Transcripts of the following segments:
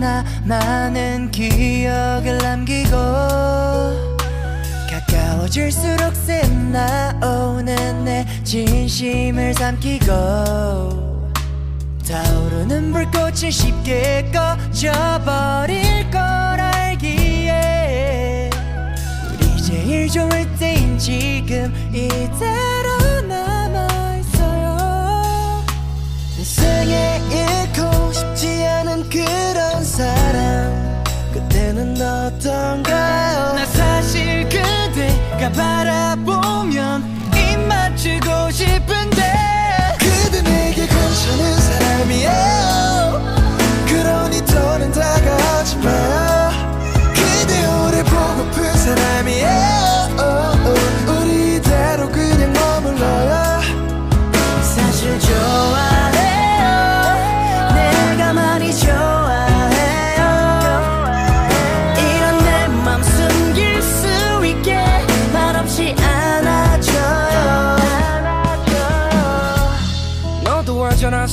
않아 많은 기억을 남기고 가까워질수록 샘나오는 내 진심을 삼키고 타오르는 불꽃은 쉽게 꺼져버릴 걸 알기에 우리 제일 좋을 때인 지금 이대로 남아있어요. 내 생에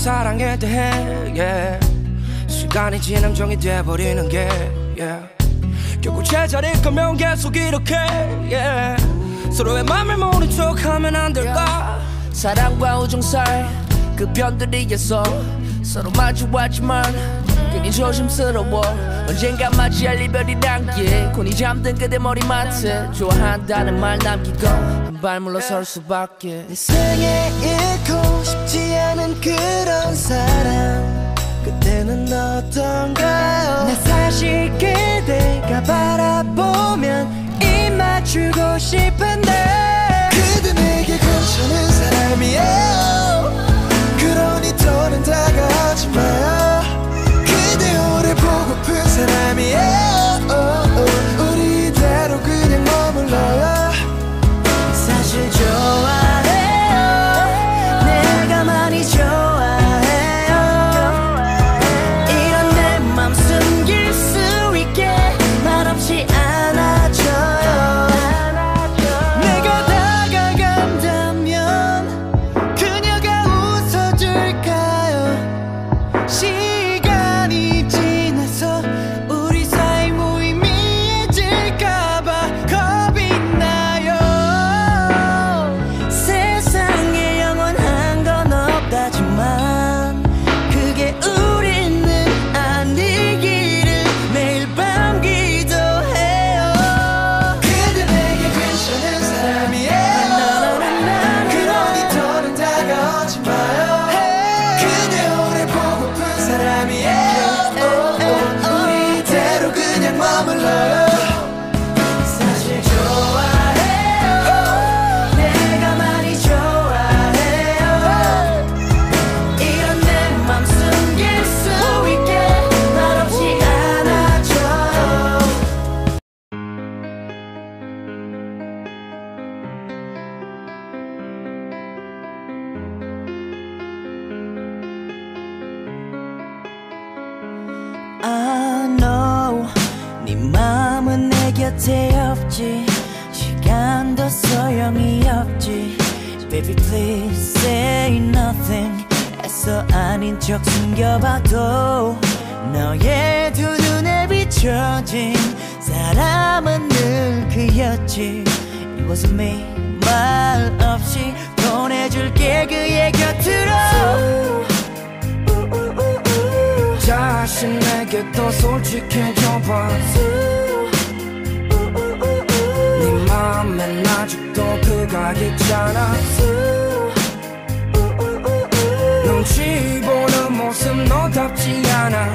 사랑에 대해 yeah. 시간이 지나면 정이 돼버리는 게 yeah. 결국 제자리일 거면 계속 이렇게 yeah. 서로의 맘을 모른 척 하면 안 될까 사랑과 우정살 그 변들이에서 서로 마주하지만 괜히 조심스러워 언젠가 맞이할 이별이란 게 곤히 잠든 그대 머리맡에 좋아한다는 말 남기고 한 발 물러설 수밖에 내 생에 잃고 싶지 않은 그런 사람. 그때는 어떤가요? 나 사실 그대가 바라보면 입 맞추고 싶은 I know 네 맘은 내 곁에 없지. 시간도 소용이 없지. Baby please say nothing. 애써 아닌 척 숨겨봐도 너의 두 눈에 비춰진 사람은 늘 그였지. It wasn't me. 말 없이 보내줄게 그의 곁으로 자신에게 더 솔직해져봐. 네 맘엔 아직도 그가 있잖아. 눈치 보는 모습 너답지 않아.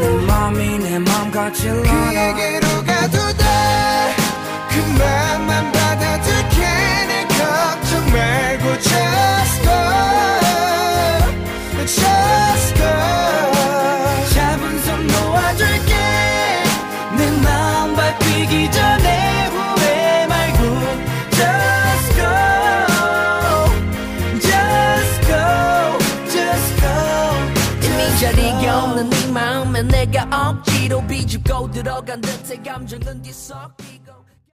내 맘이 내 맘 같질 않아 없는 네 마음에 내가 억지로 비집고 들어간 듯해 감정은 뒤섞이